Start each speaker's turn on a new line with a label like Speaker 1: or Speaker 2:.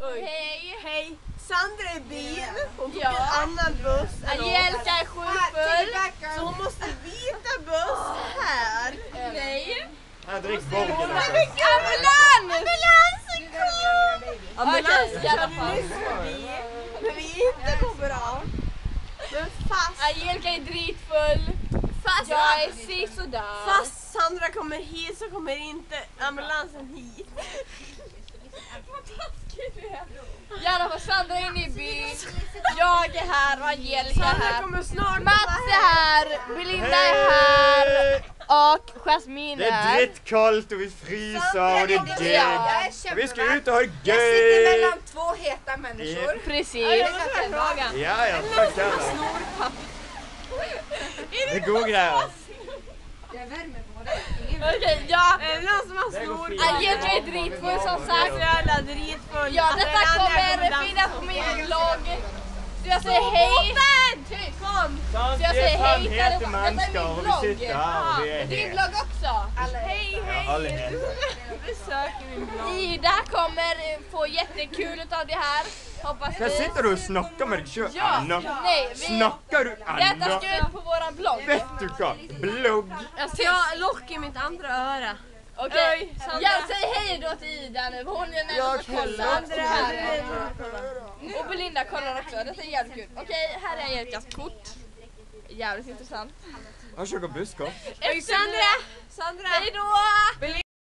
Speaker 1: Hej!
Speaker 2: Hej! Sandra är bil, hon tog
Speaker 1: Ja.
Speaker 2: en annan buss. än.
Speaker 1: Angelica är skitfull.
Speaker 2: Så hon måste byta buss här.
Speaker 1: Nej.
Speaker 3: Ja, drick borgen.
Speaker 1: Ambulans! Ambulansen kom!
Speaker 2: Ambulansen körde nyss förbi. Men vi inte går bra. Men fast,
Speaker 1: Angelica är dritfull.
Speaker 2: fast,
Speaker 1: Jag är sisådär.
Speaker 2: fast Sandra kommer hit så kommer inte ambulansen hit.
Speaker 1: Alla fall Sandra är inne i byn. Jag är här och Angelica är här. Mats är här, Belinda är här och Jasmine
Speaker 3: Det är
Speaker 1: är
Speaker 3: drittkallt och vi fryser och det är
Speaker 1: Ja.
Speaker 3: gött. Och vi ska ut och ha det
Speaker 4: Jag sitter
Speaker 3: gött.
Speaker 4: mellan två heta människor.
Speaker 1: Precis.
Speaker 3: Ja, ja, tack alla. Det går grejer.
Speaker 1: Okej, ja.
Speaker 2: Är det någon som har snor?
Speaker 1: Angelica är dritfull som sagt.
Speaker 2: jävla dritfull.
Speaker 1: Ja,
Speaker 2: Alltså,
Speaker 1: detta
Speaker 2: andra
Speaker 1: kommer finnas på min vlogg. Så jag säger hej. Tyst.
Speaker 2: Kom!
Speaker 1: Så jag
Speaker 3: Det
Speaker 1: säger
Speaker 3: är
Speaker 1: hej till allihopa. Detta är min vlogg. Din vlogg också.
Speaker 2: Hej
Speaker 3: Ja,
Speaker 2: hej!
Speaker 1: Ida kommer få jättekul utav det här. Hoppas
Speaker 3: Där
Speaker 1: ni.
Speaker 3: sitter du och snackar med dig själv,
Speaker 1: Ja.
Speaker 3: Anna.
Speaker 1: Nej, vi...
Speaker 3: Snackar du
Speaker 1: Detta
Speaker 3: Anna?
Speaker 1: ska ut på våran blogg.
Speaker 3: Vet du vad? Blogg.
Speaker 2: Alltså jag har lock i mitt andra öra.
Speaker 1: Okej,
Speaker 2: Sandra.
Speaker 1: jag säger hej då till Ida nu. Hon är nära att kolla.
Speaker 2: Sandra,
Speaker 1: Här.
Speaker 2: du-
Speaker 1: Och Belinda kollar också. Detta är jävligt kul. Okej, här är Angelikas kort. Jävligt intressant.
Speaker 3: Han kör.
Speaker 2: Oj, Sandra! Sandra!
Speaker 1: Hej då!